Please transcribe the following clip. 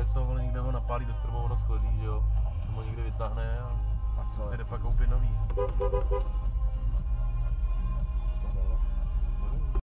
espresso, ale někde ho napálí do stromu, ono skoří, že jo. Tomu někde vytáhne a A co? se jde pak koupit nový.